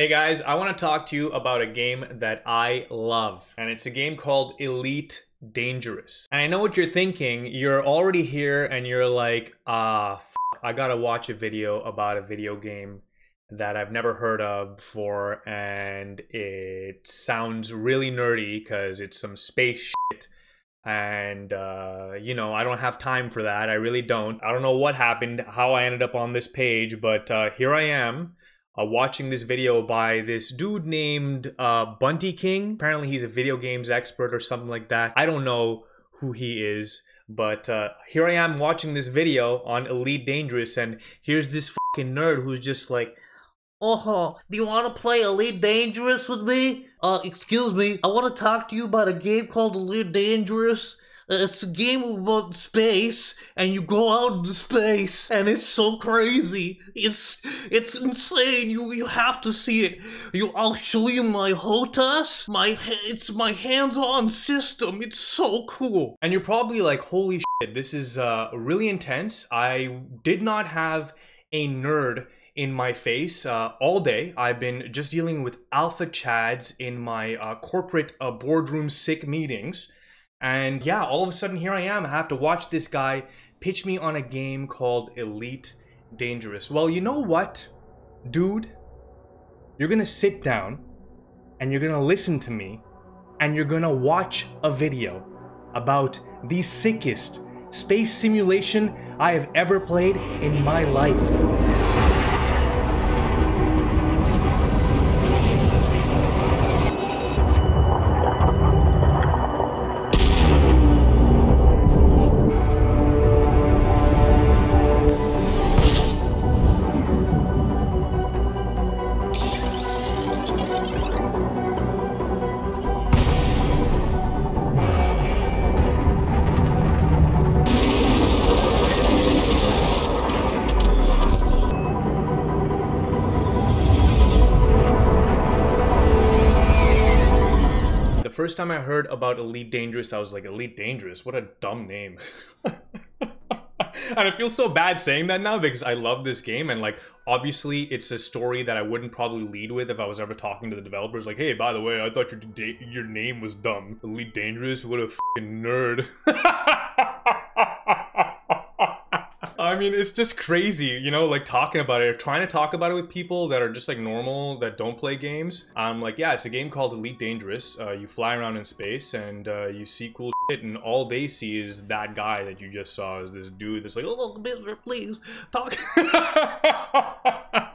Hey guys, I want to talk to you about a game that I love, and it's a game called Elite Dangerous. And I know what you're thinking. You're already here and you're like, ah, I gotta watch a video about a video game that I've never heard of before, and it sounds really nerdy because it's some space shit. And, uh, you know, I don't have time for that. I really don't. I don't know what happened, how I ended up on this page, but uh, here I am uh, watching this video by this dude named uh, Bunty King. Apparently, he's a video games expert or something like that. I don't know who he is, but uh, here I am watching this video on Elite Dangerous, and here's this fucking nerd who's just like, Oh, do you want to play Elite Dangerous with me? Uh, excuse me, I want to talk to you about a game called Elite Dangerous. It's a game about space, and you go out into space, and it's so crazy. It's it's insane. You you have to see it. You, I'll show you my HOTAS. My it's my hands-on system. It's so cool. and you're probably like, holy shit, this is uh, really intense. I did not have a nerd in my face uh, all day. I've been just dealing with alpha chads in my uh, corporate uh, boardroom sick meetings. And yeah, all of a sudden here I am. I have to watch this guy pitch me on a game called Elite Dangerous. Well, you know what, dude? You're gonna sit down and you're gonna listen to me and you're gonna watch a video about the sickest space simulation I have ever played in my life. First time I heard about Elite Dangerous, I was like, Elite Dangerous? What a dumb name. and I feel so bad saying that now because I love this game and like obviously it's a story that I wouldn't probably lead with if I was ever talking to the developers like hey by the way I thought your your name was dumb Elite Dangerous what a fucking nerd I mean, it's just crazy, you know, like talking about it, trying to talk about it with people that are just like normal, that don't play games. I'm like, yeah, it's a game called Elite Dangerous. Uh, you fly around in space and uh, you see cool shit, and all they see is that guy that you just saw is this dude that's like, oh, please talk.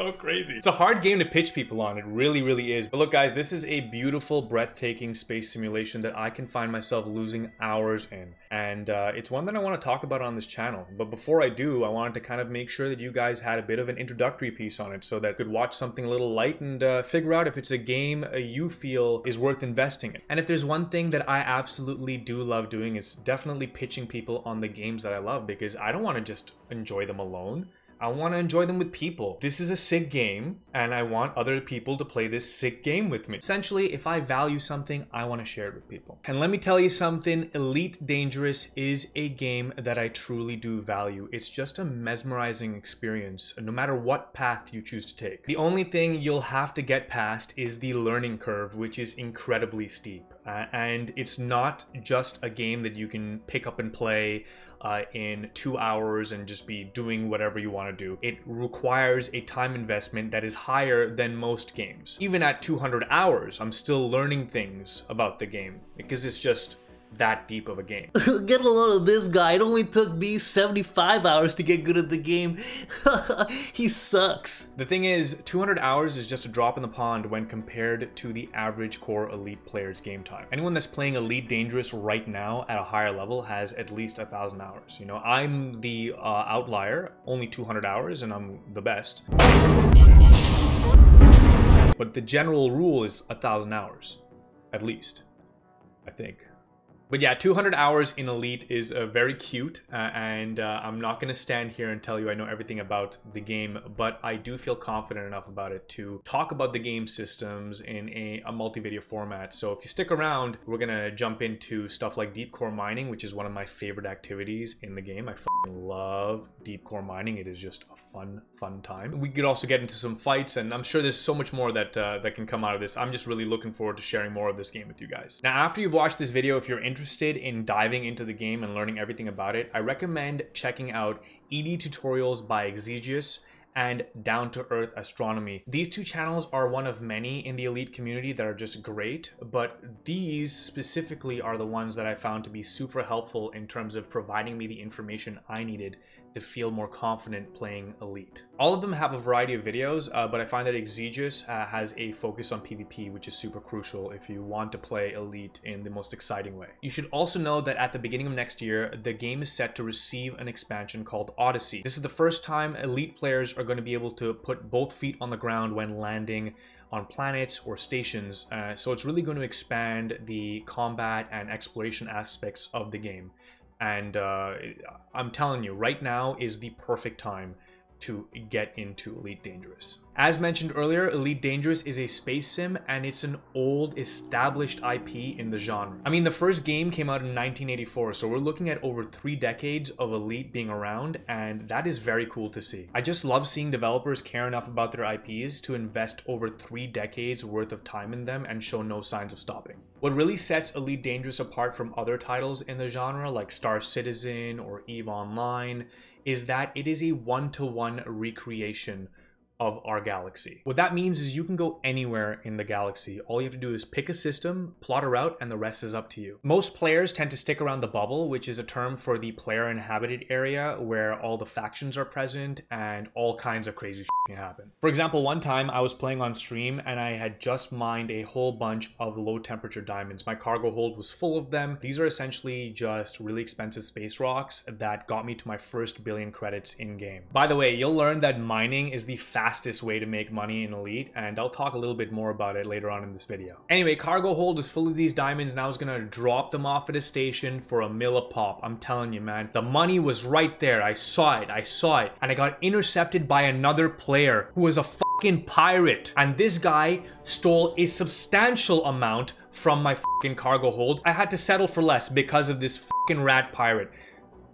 so crazy. It's a hard game to pitch people on. It really, really is. But look, guys, this is a beautiful, breathtaking space simulation that I can find myself losing hours in. And uh, it's one that I want to talk about on this channel. But before I do, I wanted to kind of make sure that you guys had a bit of an introductory piece on it so that you could watch something a little light and uh, figure out if it's a game uh, you feel is worth investing in. And if there's one thing that I absolutely do love doing, it's definitely pitching people on the games that I love because I don't want to just enjoy them alone. I want to enjoy them with people. This is a sick game, and I want other people to play this sick game with me. Essentially, if I value something, I want to share it with people. And let me tell you something Elite Dangerous is a game that I truly do value. It's just a mesmerizing experience, no matter what path you choose to take. The only thing you'll have to get past is the learning curve, which is incredibly steep. Uh, and it's not just a game that you can pick up and play uh, in two hours and just be doing whatever you want to do. It requires a time investment that is higher than most games. Even at 200 hours, I'm still learning things about the game because it's just that deep of a game. get a load of this guy. It only took me 75 hours to get good at the game. he sucks. The thing is, 200 hours is just a drop in the pond when compared to the average core Elite player's game time. Anyone that's playing Elite Dangerous right now at a higher level has at least a thousand hours. You know, I'm the uh, outlier, only 200 hours, and I'm the best. But the general rule is a thousand hours, at least. I think. But yeah, 200 hours in Elite is uh, very cute, uh, and uh, I'm not going to stand here and tell you I know everything about the game, but I do feel confident enough about it to talk about the game systems in a, a multi-video format. So if you stick around, we're going to jump into stuff like deep core mining, which is one of my favorite activities in the game. I love deep core mining. It is just a fun, fun time. We could also get into some fights, and I'm sure there's so much more that uh, that can come out of this. I'm just really looking forward to sharing more of this game with you guys. Now, after you've watched this video, if you're interested in diving into the game and learning everything about it, I recommend checking out ED Tutorials by Exigeous and Down to Earth Astronomy. These two channels are one of many in the Elite community that are just great, but these specifically are the ones that I found to be super helpful in terms of providing me the information I needed to feel more confident playing Elite. All of them have a variety of videos, uh, but I find that Exigeous uh, has a focus on PvP, which is super crucial if you want to play Elite in the most exciting way. You should also know that at the beginning of next year, the game is set to receive an expansion called Odyssey. This is the first time Elite players are going to be able to put both feet on the ground when landing on planets or stations. Uh, so it's really going to expand the combat and exploration aspects of the game. And uh, I'm telling you, right now is the perfect time to get into Elite Dangerous. As mentioned earlier, Elite Dangerous is a space sim and it's an old established IP in the genre. I mean, the first game came out in 1984, so we're looking at over three decades of Elite being around and that is very cool to see. I just love seeing developers care enough about their IPs to invest over three decades worth of time in them and show no signs of stopping. What really sets Elite Dangerous apart from other titles in the genre like Star Citizen or EVE Online is that it is a one-to-one recreation of our galaxy. What that means is you can go anywhere in the galaxy. All you have to do is pick a system, plot a route, and the rest is up to you. Most players tend to stick around the bubble, which is a term for the player inhabited area where all the factions are present and all kinds of crazy shit can happen. For example, one time I was playing on stream and I had just mined a whole bunch of low temperature diamonds. My cargo hold was full of them. These are essentially just really expensive space rocks that got me to my first billion credits in game. By the way, you'll learn that mining is the fastest fastest way to make money in Elite, and I'll talk a little bit more about it later on in this video. Anyway, cargo hold is full of these diamonds, and I was gonna drop them off at a station for a mill a pop. I'm telling you, man, the money was right there. I saw it, I saw it, and I got intercepted by another player who was a fucking pirate, and this guy stole a substantial amount from my fucking cargo hold. I had to settle for less because of this fucking rat pirate.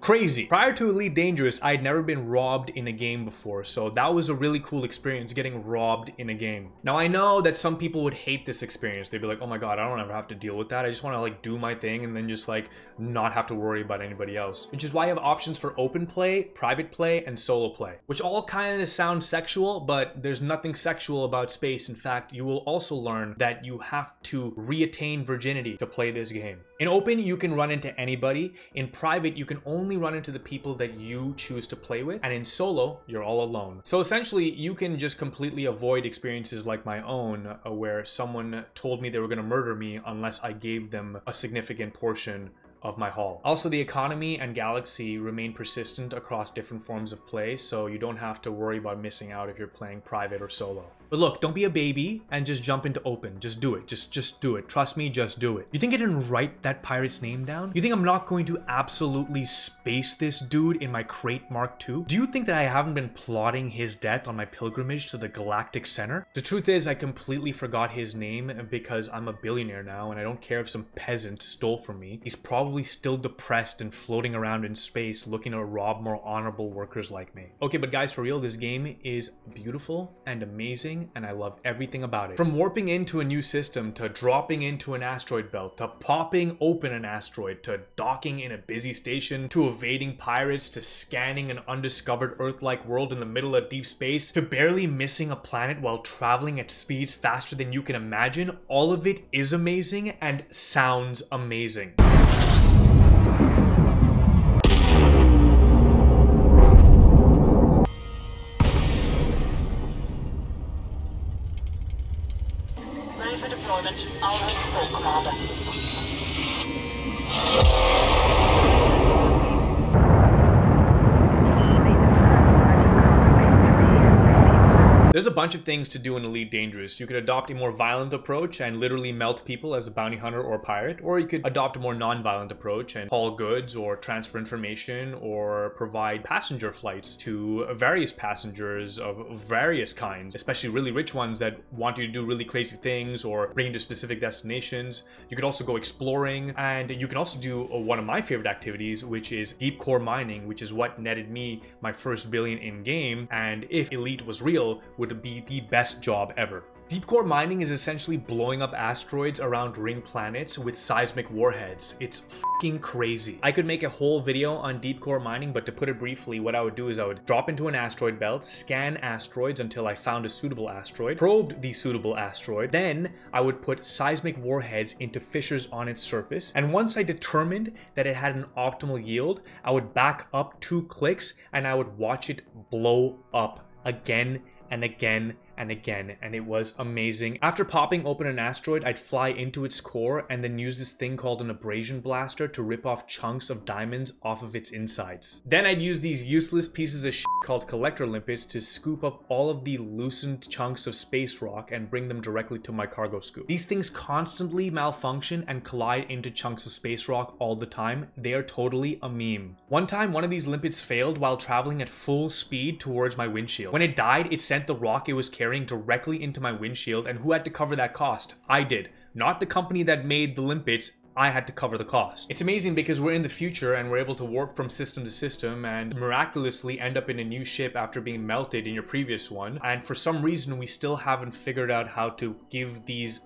Crazy. Prior to Elite Dangerous, I had never been robbed in a game before, so that was a really cool experience, getting robbed in a game. Now, I know that some people would hate this experience. They'd be like, oh my god, I don't ever have to deal with that. I just want to, like, do my thing and then just, like, not have to worry about anybody else. Which is why I have options for open play, private play, and solo play. Which all kind of sound sexual, but there's nothing sexual about space. In fact, you will also learn that you have to reattain virginity to play this game. In open, you can run into anybody. In private, you can only run into the people that you choose to play with. And in solo, you're all alone. So essentially, you can just completely avoid experiences like my own, uh, where someone told me they were going to murder me unless I gave them a significant portion of my haul. Also, the economy and galaxy remain persistent across different forms of play, so you don't have to worry about missing out if you're playing private or solo. But look, don't be a baby and just jump into open. Just do it. Just just do it. Trust me, just do it. You think I didn't write that pirate's name down? You think I'm not going to absolutely space this dude in my Krait Mark II? Do you think that I haven't been plotting his death on my pilgrimage to the galactic center? The truth is I completely forgot his name because I'm a billionaire now and I don't care if some peasant stole from me. He's probably still depressed and floating around in space looking to rob more honorable workers like me. Okay, but guys, for real, this game is beautiful and amazing and I love everything about it. From warping into a new system to dropping into an asteroid belt to popping open an asteroid to docking in a busy station to evading pirates to scanning an undiscovered Earth-like world in the middle of deep space to barely missing a planet while traveling at speeds faster than you can imagine, all of it is amazing and sounds amazing. Bunch of things to do in Elite Dangerous. You could adopt a more violent approach and literally melt people as a bounty hunter or pirate, or you could adopt a more non-violent approach and haul goods or transfer information or provide passenger flights to various passengers of various kinds, especially really rich ones that want you to do really crazy things or bring you to specific destinations. You could also go exploring and you can also do uh, one of my favorite activities, which is deep core mining, which is what netted me my first billion in game. And if Elite was real, would be the best job ever. Deep core mining is essentially blowing up asteroids around ring planets with seismic warheads. It's fucking crazy. I could make a whole video on deep core mining, but to put it briefly, what I would do is I would drop into an asteroid belt, scan asteroids until I found a suitable asteroid, probe the suitable asteroid, then I would put seismic warheads into fissures on its surface, and once I determined that it had an optimal yield, I would back up two clicks and I would watch it blow up again and again and again, and it was amazing. After popping open an asteroid, I'd fly into its core and then use this thing called an abrasion blaster to rip off chunks of diamonds off of its insides. Then I'd use these useless pieces of shit called collector limpets to scoop up all of the loosened chunks of space rock and bring them directly to my cargo scoop. These things constantly malfunction and collide into chunks of space rock all the time. They are totally a meme. One time, one of these limpets failed while traveling at full speed towards my windshield. When it died, it sent the rock it was carrying directly into my windshield, and who had to cover that cost? I did. Not the company that made the limpets, I had to cover the cost. It's amazing because we're in the future and we're able to warp from system to system and miraculously end up in a new ship after being melted in your previous one. And for some reason, we still haven't figured out how to give these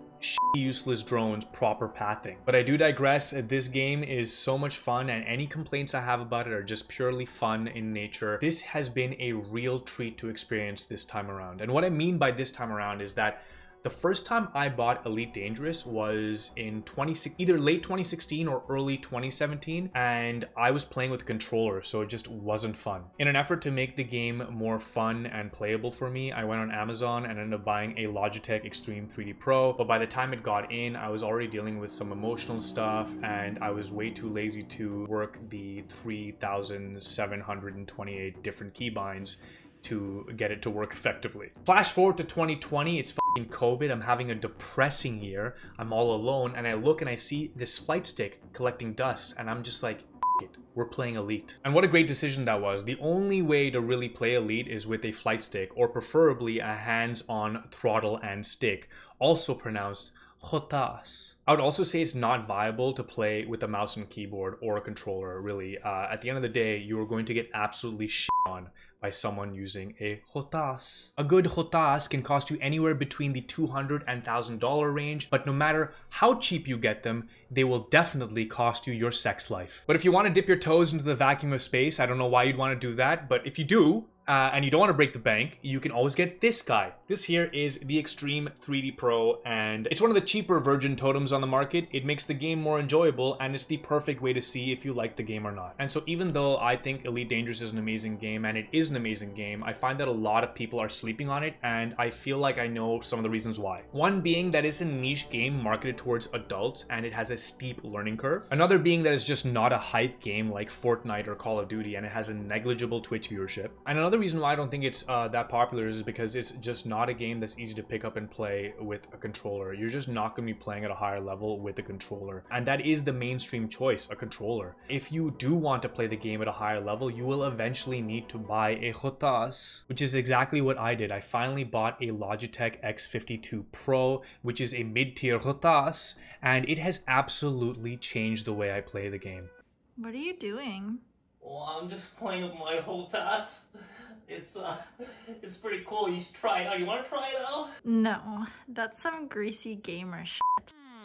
useless drones proper pathing. But I do digress, uh, this game is so much fun and any complaints I have about it are just purely fun in nature. This has been a real treat to experience this time around. And what I mean by this time around is that the first time I bought Elite Dangerous was in 20, either late 2016 or early 2017, and I was playing with a controller, so it just wasn't fun. In an effort to make the game more fun and playable for me, I went on Amazon and ended up buying a Logitech Extreme 3D Pro, but by the time it got in, I was already dealing with some emotional stuff, and I was way too lazy to work the 3,728 different keybinds to get it to work effectively. Flash forward to 2020, it's fucking COVID. I'm having a depressing year. I'm all alone, and I look and I see this flight stick collecting dust, and I'm just like, it. We're playing Elite. And what a great decision that was. The only way to really play Elite is with a flight stick, or preferably a hands-on throttle and stick, also pronounced HOTAS. I would also say it's not viable to play with a mouse and keyboard or a controller, really. Uh, at the end of the day, you are going to get absolutely shit on by someone using a hotas. A good hotas can cost you anywhere between the $200 and $1,000 range, but no matter how cheap you get them, they will definitely cost you your sex life. But if you want to dip your toes into the vacuum of space, I don't know why you'd want to do that, but if you do, uh, and you don't want to break the bank, you can always get this guy. This here is the Extreme 3D Pro, and it's one of the cheaper Virgin totems on the market. It makes the game more enjoyable, and it's the perfect way to see if you like the game or not. And so even though I think Elite Dangerous is an amazing game, and it is an amazing game, I find that a lot of people are sleeping on it, and I feel like I know some of the reasons why. One being that it's a niche game marketed towards adults, and it has a steep learning curve. Another being that it's just not a hype game like Fortnite or Call of Duty, and it has a negligible Twitch viewership. And another reason why I don't think it's uh, that popular is because it's just not a game that's easy to pick up and play with a controller. You're just not going to be playing at a higher level with a controller. And that is the mainstream choice, a controller. If you do want to play the game at a higher level, you will eventually need to buy a HOTAS, which is exactly what I did. I finally bought a Logitech X52 Pro, which is a mid-tier HOTAS, and it has absolutely changed the way I play the game. What are you doing? Well, I'm just playing with my HOTAS. It's uh, it's pretty cool. You should try it out. You want to try it out? No, that's some greasy gamer shit.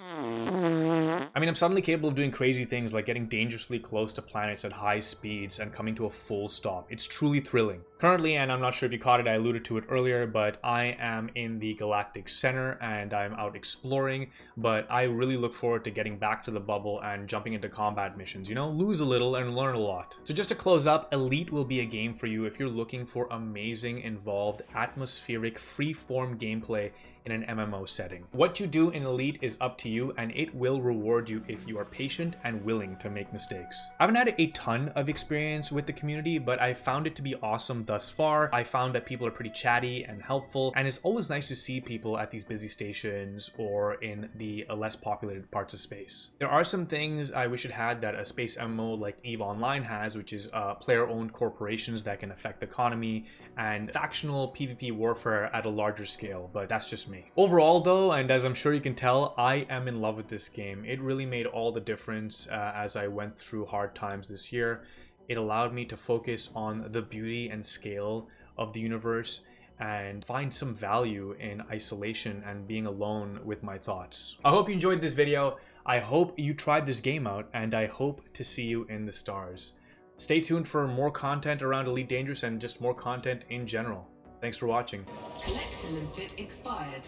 I mean, I'm suddenly capable of doing crazy things like getting dangerously close to planets at high speeds and coming to a full stop. It's truly thrilling. Currently, and I'm not sure if you caught it, I alluded to it earlier, but I am in the Galactic Center and I'm out exploring, but I really look forward to getting back to the bubble and jumping into combat missions, you know, lose a little and learn a lot. So just to close up, Elite will be a game for you if you're looking for amazing, involved, atmospheric, free-form gameplay in an MMO setting. What you do in Elite is up to you and it will reward you if you are patient and willing to make mistakes. I haven't had a ton of experience with the community, but I found it to be awesome thus far. I found that people are pretty chatty and helpful, and it's always nice to see people at these busy stations or in the less populated parts of space. There are some things I wish it had that a space MMO like EVE Online has, which is uh, player-owned corporations that can affect the economy and factional PvP warfare at a larger scale, but that's just me. Overall though, and as I'm sure you can tell, I am in love with this game. It really made all the difference uh, as I went through hard times this year. It allowed me to focus on the beauty and scale of the universe and find some value in isolation and being alone with my thoughts. I hope you enjoyed this video. I hope you tried this game out and I hope to see you in the stars. Stay tuned for more content around Elite Dangerous and just more content in general. Thanks for watching. Collect expired.